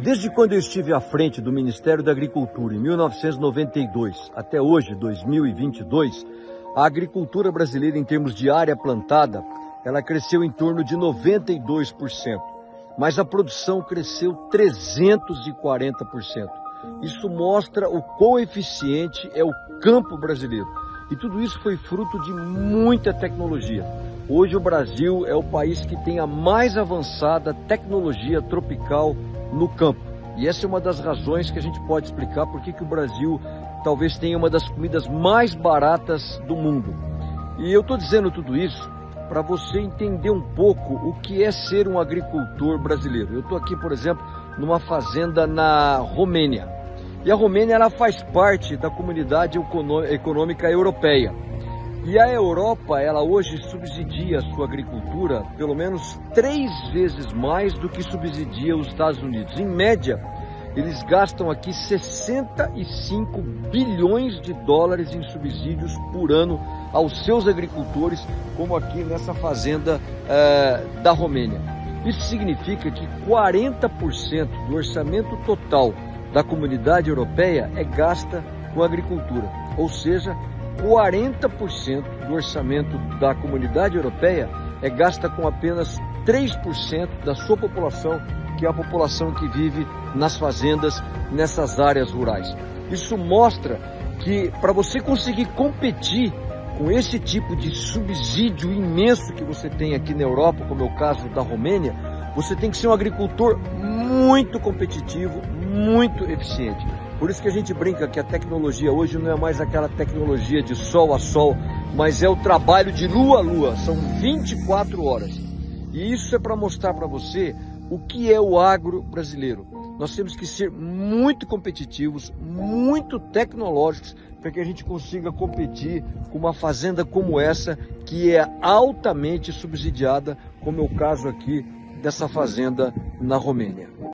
Desde quando eu estive à frente do Ministério da Agricultura em 1992 até hoje, 2022, a agricultura brasileira em termos de área plantada, ela cresceu em torno de 92%, mas a produção cresceu 340%. Isso mostra o quão eficiente é o campo brasileiro. E tudo isso foi fruto de muita tecnologia. Hoje o Brasil é o país que tem a mais avançada tecnologia tropical no campo. E essa é uma das razões que a gente pode explicar por que o Brasil talvez tenha uma das comidas mais baratas do mundo. E eu estou dizendo tudo isso para você entender um pouco o que é ser um agricultor brasileiro. Eu estou aqui, por exemplo, numa fazenda na Romênia. E a Romênia ela faz parte da comunidade econômica europeia. E a Europa, ela hoje subsidia a sua agricultura pelo menos três vezes mais do que subsidia os Estados Unidos. Em média, eles gastam aqui 65 bilhões de dólares em subsídios por ano aos seus agricultores, como aqui nessa fazenda eh, da Romênia. Isso significa que 40% do orçamento total da comunidade europeia é gasta com agricultura, ou seja, 40% do orçamento da comunidade europeia é gasta com apenas 3% da sua população, que é a população que vive nas fazendas, nessas áreas rurais. Isso mostra que para você conseguir competir com esse tipo de subsídio imenso que você tem aqui na Europa, como é o caso da Romênia, você tem que ser um agricultor muito competitivo, muito eficiente. Por isso que a gente brinca que a tecnologia hoje não é mais aquela tecnologia de sol a sol, mas é o trabalho de lua a lua, são 24 horas. E isso é para mostrar para você o que é o agro brasileiro. Nós temos que ser muito competitivos, muito tecnológicos, para que a gente consiga competir com uma fazenda como essa, que é altamente subsidiada, como é o caso aqui dessa fazenda na Romênia.